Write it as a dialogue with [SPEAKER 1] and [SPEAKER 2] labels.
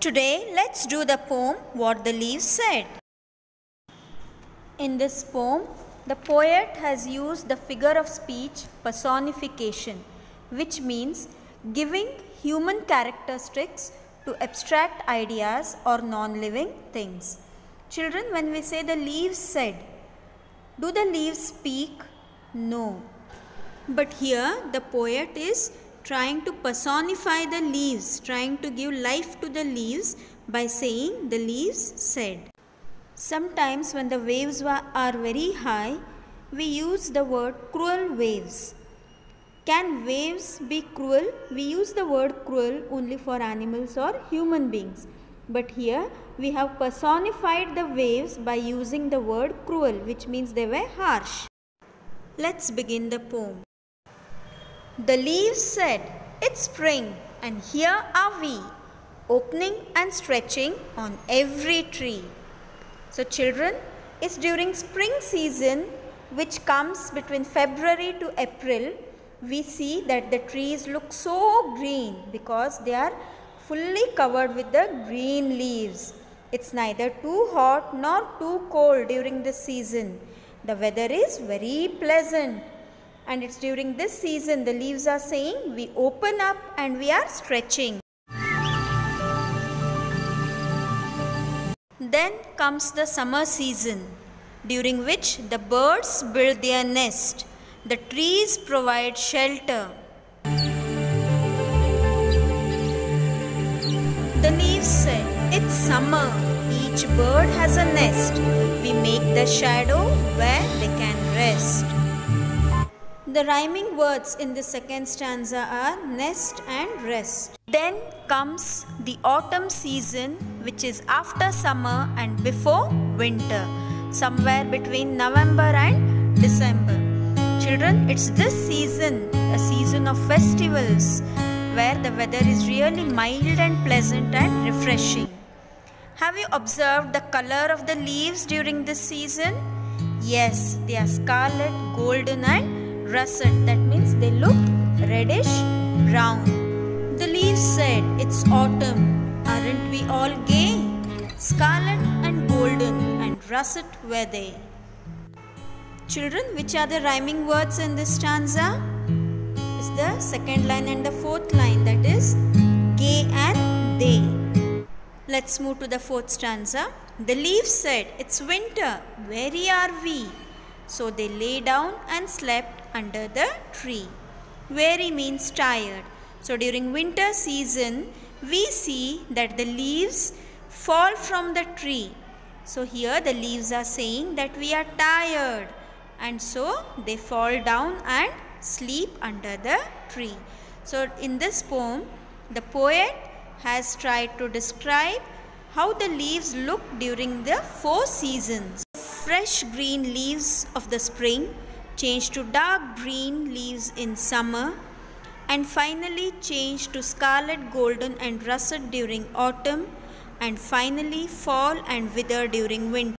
[SPEAKER 1] Today, let's do the poem What the Leaves Said. In this poem, the poet has used the figure of speech personification, which means giving human characteristics to abstract ideas or non living things. Children, when we say the leaves said, do the leaves speak? No. But here the poet is trying to personify the leaves, trying to give life to the leaves by saying the leaves said. Sometimes when the waves are very high, we use the word cruel waves. Can waves be cruel? We use the word cruel only for animals or human beings. But here we have personified the waves by using the word cruel which means they were harsh. Let's begin the poem. The leaves said, It's spring, and here are we, opening and stretching on every tree. So, children, it's during spring season, which comes between February to April, we see that the trees look so green because they are fully covered with the green leaves. It's neither too hot nor too cold during this season. The weather is very pleasant and it's during this season the leaves are saying we open up and we are stretching. Then comes the summer season during which the birds build their nest. The trees provide shelter. The leaves said, It's summer. Each bird has a nest. We make the shadow where they can rest. The rhyming words in the second stanza are nest and rest. Then comes the autumn season, which is after summer and before winter, somewhere between November and December. Children, it's this season, a season of festivals, where the weather is really mild and pleasant and refreshing. Have you observed the color of the leaves during this season? Yes, they are scarlet, golden, and russet. That means they look reddish brown. The leaves said, It's autumn. Aren't we all gay? Scarlet and golden and russet were they. Children, which are the rhyming words in this stanza? Is the second line and the fourth line that is gay and they. Let's move to the fourth stanza. The leaves said, It's winter. Where are we? So they lay down and slept under the tree. Weary means tired. So during winter season, we see that the leaves fall from the tree. So here the leaves are saying that we are tired. And so they fall down and sleep under the tree. So in this poem, the poet has tried to describe how the leaves look during the four seasons fresh green leaves of the spring change to dark green leaves in summer and finally change to scarlet, golden and russet during autumn and finally fall and wither during winter.